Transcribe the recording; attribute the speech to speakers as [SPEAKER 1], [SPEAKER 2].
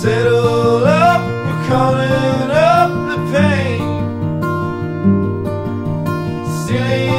[SPEAKER 1] Settle up, we're calling up the pain. Still